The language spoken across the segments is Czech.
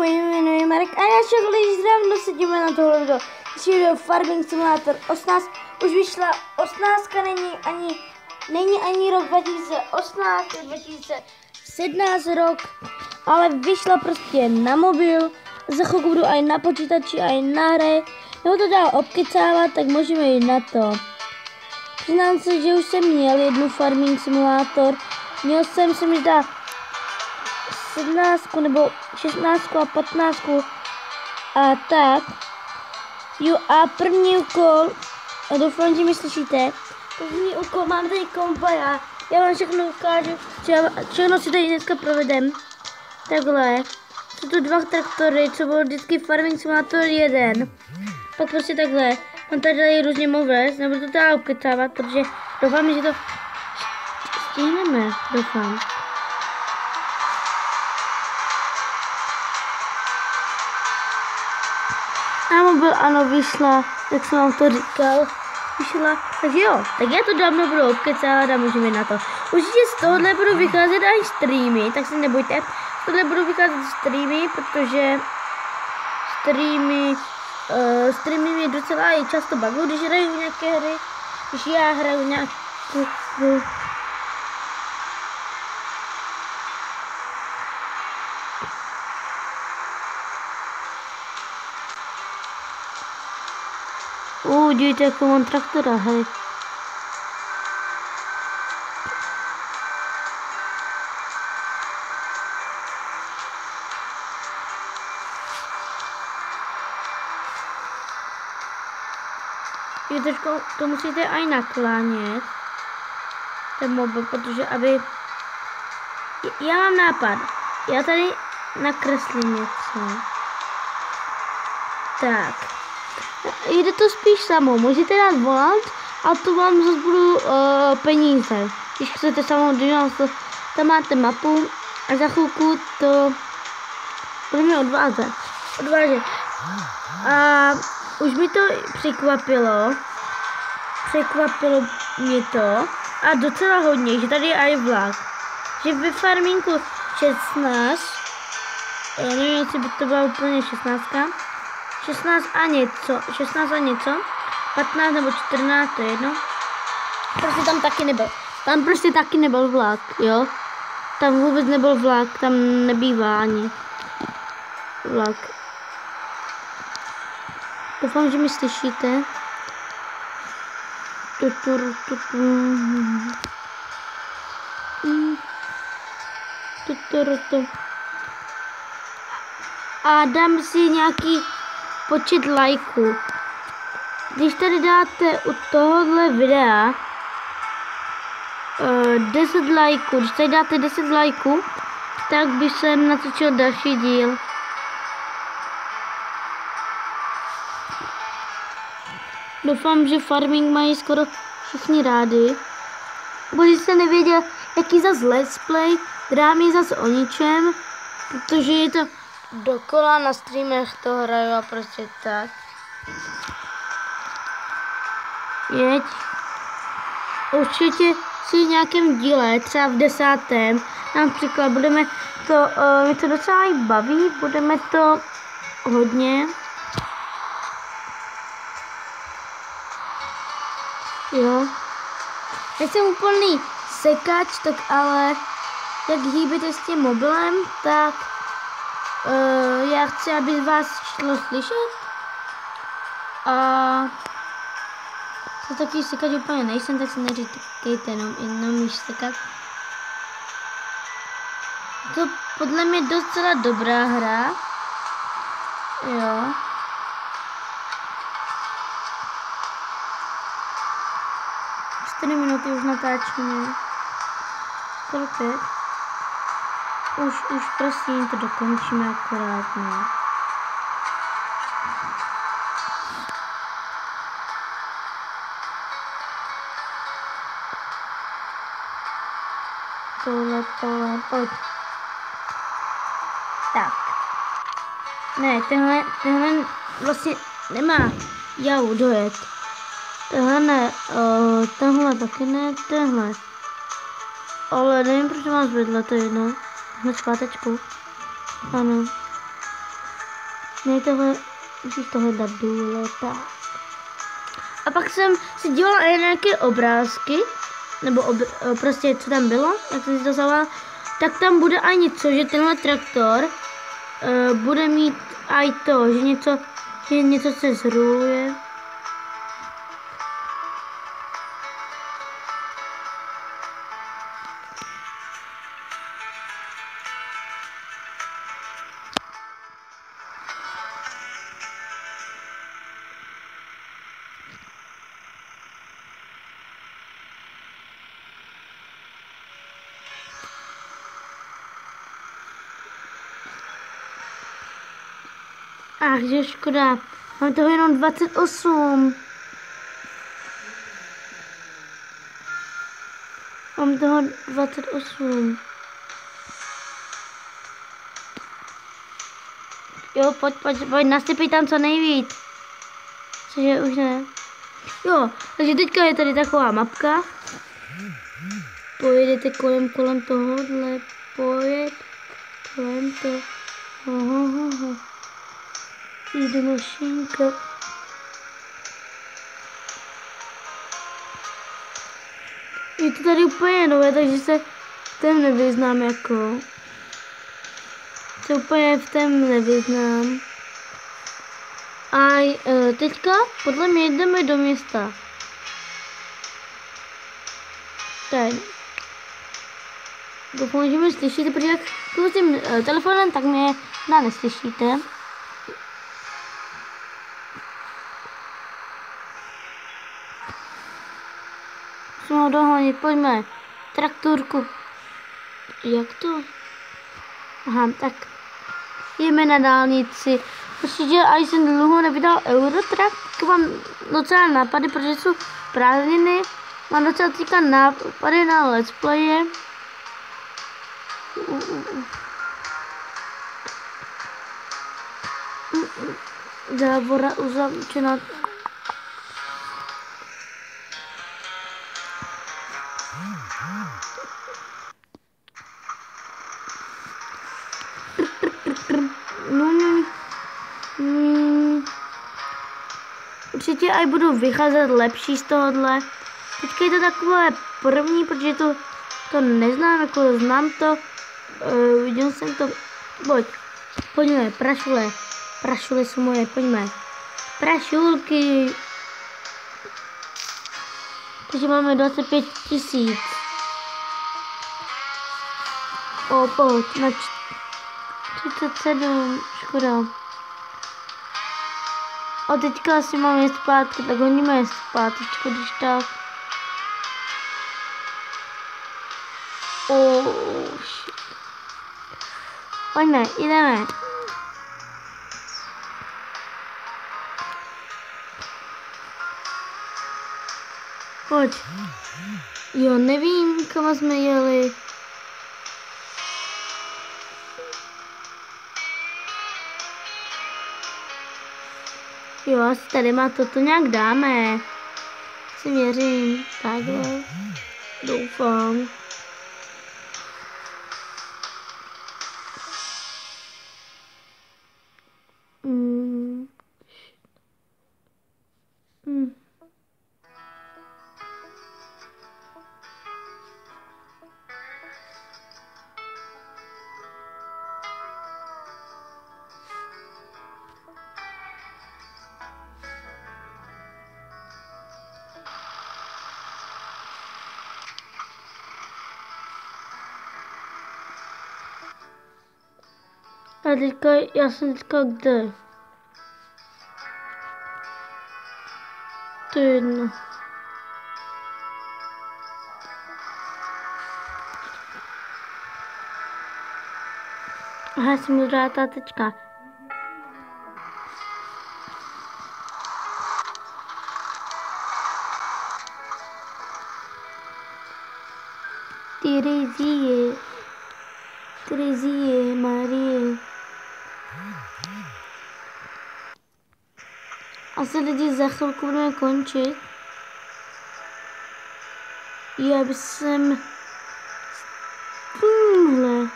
moje jméno je Marek a já však lidi zdravím, sedíme na tohle video. Dnešní video Farming Simulator 18, už vyšla 18, není ani, není ani rok 2018, je 2017 rok, ale vyšla prostě na mobil, za chvilku budu aj na počítači, aj na hře, nebo to dál obkecávat, tak můžeme jít na to. Přiznám se, že už jsem měl jednu Farming Simulator, měl jsem, se mi zdá, 17 nebo 16 a 15 a tak. Jo a první úkol, a doufám, že mi slyšíte, první úkol mám tady kompa já, já vám všechno ukážu, všechno si tady dneska provedem. Takhle, jsou to dva traktory, co byl vždycky Farming Simulator 1. Pak prostě takhle, mám tady různě moves, nebudu to teda ukecávat, protože doufám, že to stihneme, doufám. Na mobil ano vyšla, jak jsem vám to říkal. Vyšla, takže jo, tak já to dávno budu obkecávat a můžeme na to. Určitě z tohohle budu vycházet až streamy, tak se nebojte. Z tohle budu vycházet streamy, protože streamy, uh, streamy mě docela i často baví, když hraju nějaké hry, když já hraju nějakou hru. U, dívejte, jako mám traktora, hej. Je trošku, to musíte aj naklánět, ten mobil, protože aby... Já mám nápad. Já tady nakreslím něco. Tak jde to spíš samo. Můžete dát volant a to vám zase budu uh, peníze. Když chcete samozřejmě, tam máte mapu a za chvilku to budeme odvázet. Odvážet. A už mi to překvapilo. Překvapilo mě to. A docela hodně, že tady je i vlak. Že ve farminku 16, já nevím, jestli by to byla úplně 16, 16 a něco, 16 a něco, 15 nebo 14, to je jedno. Prostě tam taky nebyl. Tam prostě taky nebyl vlak, jo. Tam vůbec nebyl vlak, tam nebývá ani vlak. Doufám, že mi slyšíte. Tutur, tutur. Tutur, tutur. A dám si nějaký počet lajků. Když tady dáte u tohohle videa uh, 10 lajků, když tady dáte 10 lajků, tak by jsem natočil další díl. Doufám, že farming mají skoro všichni rádi. Když jste nevěděl, jaký zas let's play, drám zase o ničem, protože je to dokola na streamech to hraju a prostě tak. Jeď. Určitě si v nějakém díle, třeba v desátém, například budeme to, uh, mě to docela i baví, budeme to hodně. Jo. Nejsem úplný sekač, tak ale jak hýbete s tím mobilem, tak já chci, aby vás šlo slyšet. A to taky sekat úplně nejsem, tak se neříkejte, jenom, jenom již sekat. To podle mě docela dobrá hra. Jo. Čtyři minuty už natáčíme. Kolik pět? Už, už prosím, to dokončíme akorát, no. Tohle, tohle, pojď. Tak. Ne, tenhle, tenhle vlastně nemá jau dojet. Tenhle ne, uh, tenhle taky ne, tenhle. Ale nevím, proč mám zvedla to jedno hned zpátečku. Ano. Ne, tohle, musíš tohle dát důle, tak. A pak jsem si dívala nějaké obrázky, nebo obr, eh, prostě co tam bylo, jak jsem si to zavolala, tak tam bude aj něco, že tenhle traktor uh, bude mít aj to, že něco, že něco se zruluje. Ach, že škoda. Mám toho jenom 28. Mám toho 28. Jo, pojď, pojď, pojď, nasypej tam co nejvíc. Cože už ne. Jo, takže teďka je tady taková mapka. Pojedete kolem, kolem tohohle, pojet kolem toho. Aha, aha. Jde mašinka. Je to tady úplně nové, takže se v tom nevyznám jako. Se úplně v tom nevyznám. A e, teďka podle mě jdeme do města. Tak. Doufám, že mě slyšíte, protože jak tím e, telefonem, tak mě neslyšíte. Musíme ho dohonit, pojďme. Traktorku. Jak to? Aha, tak jdeme na dálnici. Určitě, a jsem dlouho nevydal Eurotrack, tak mám docela nápady, protože jsou prázdniny. Mám docela teďka nápady na let's playe. Závora uzavčena určitě aj budu vycházet lepší z tohohle. Teďka je to takové první, protože to, to neznám, jako znám to, uh, viděl jsem to, pojď, pojďme, prašule, prašule jsou moje, pojďme, prašulky, takže máme 25 tisíc. O, pojď, na 37, škoda. A teďka asi mám jít zpátky, tak honíme je zpátečko, když tak. Oh, shit. Pojďme, jdeme. Pojď. Jo, nevím, kam jsme jeli. Jo, asi tady má toto nějak dáme. Si věřím. Takhle. Doufám. A teďka, já jsem teďka kde? To je jedno. Aha, asi lidi za chvilku budeme končit. Já bych sem tímhle.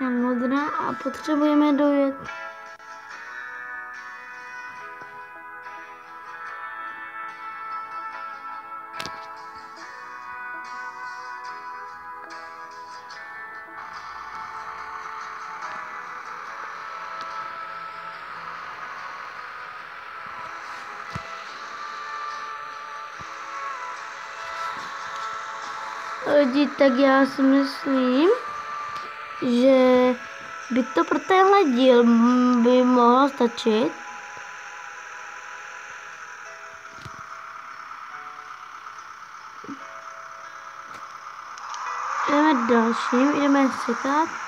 Modrá a potřebujeme dojet. Lidi, tak já si myslím, že by to pro tenhle díl by mohlo stačit. Jdeme dalším, jdeme sekat.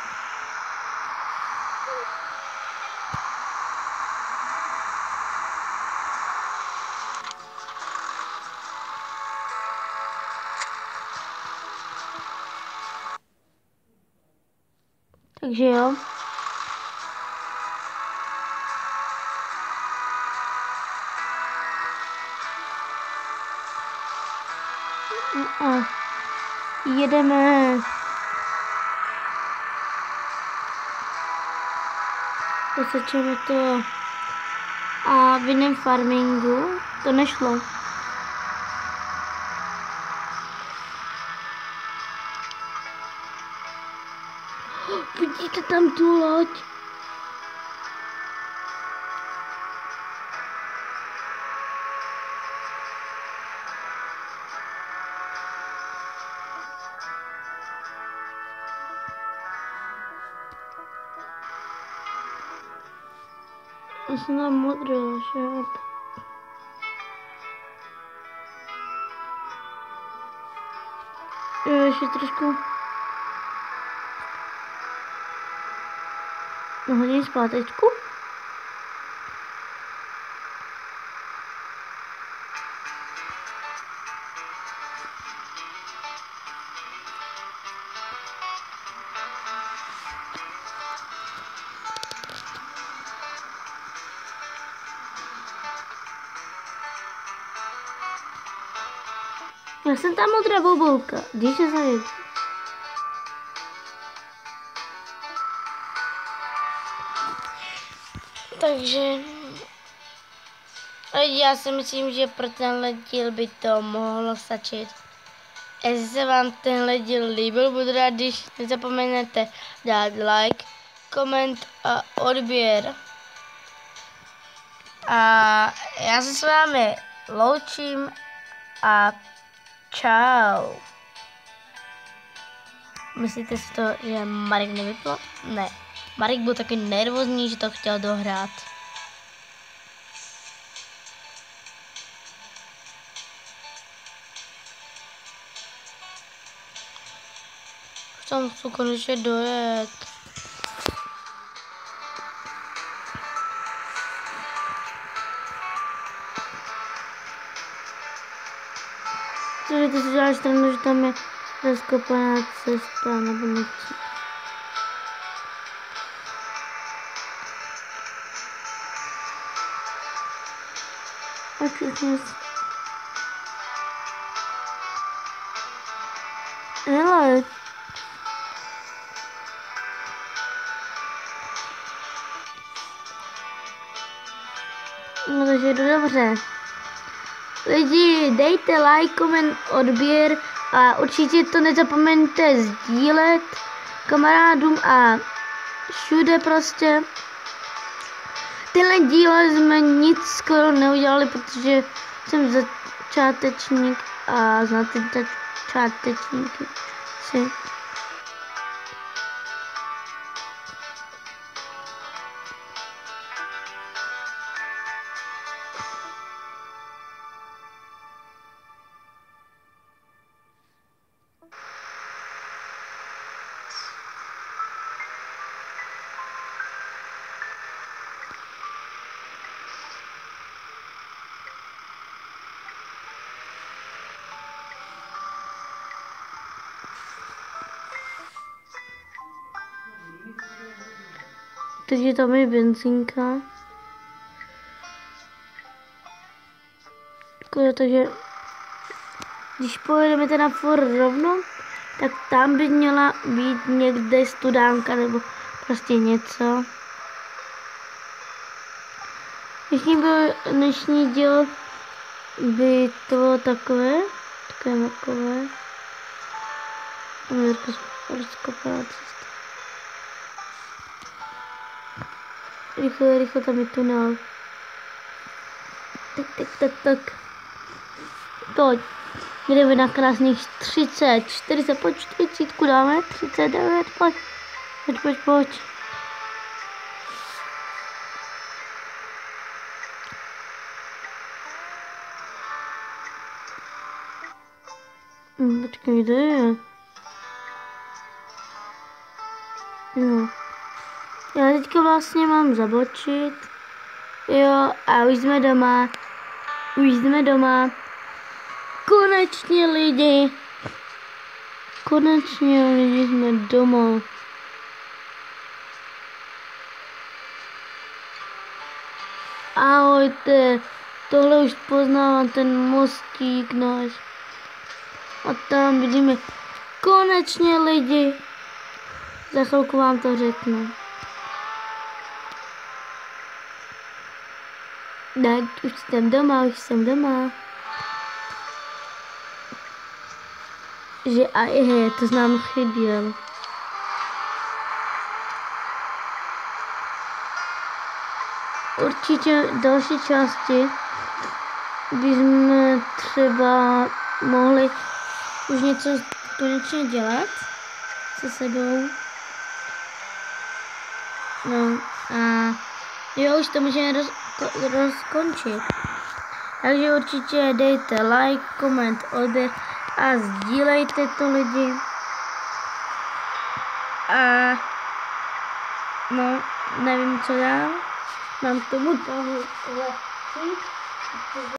Takže jo. A jedeme. Posečeme to a v jiném farmingu to nešlo. Tam tu loď? Tam modrá, že? Jo, ještě trošku. Hodím zpátečku. Já jsem tam modrá bobulka, když se zajedu. Takže já si myslím, že pro tenhle díl by to mohlo stačit. Jestli se vám tenhle díl líbil, budu rád, když nezapomenete dát like, koment a odběr. A já se s vámi loučím a čau. Myslíte si to, že Marek nevypl? Ne. Marek byl taky nervózní, že to chtěl dohrát. Už tam chci konečně dojet. Cože ty si děláš stranu, že tam je rozkopaná cesta nebo něco. Herkes. Hello. No takže dobře. Lidi, dejte like, koment, odběr a určitě to nezapomeňte sdílet kamarádům a všude prostě tenhle díl jsme nic skoro neudělali, protože jsem začátečník a znáte začátečníky si Takže tam je benzínka. Takže když pojedeme teda for rovno, tak tam by měla být někde studánka nebo Prostě něco. Dnešní, byl, dnešní díl by to bylo takové, takové makové. Rozkopaná cesta. Rychle, rychle tam je tunel. Tak, tak, tak, tak. Pojď. Jdeme na krásných 30, 40, pojď 40 dáme, 39, pojď. Pojď, pojď, pojď. Hm, počkej, kde je? No. Já teďka vlastně mám zabočit. Jo, a už jsme doma. Už jsme doma. Konečně lidi. Konečně lidi jsme doma. Ahojte. Tohle už poznávám, ten mostík náš. A tam vidíme konečně lidi. Za chvilku vám to řeknu. Ne, už jsem doma, už jsem doma. Že a je, to znám chyběl. Určitě další části bychom třeba mohli už něco konečně dělat se sebou. No a jo, už to můžeme roz, rozkončit. Takže určitě dejte like, koment, odběr a sdílejte to lidi. A no, nevím co dál. Mám k tomu toho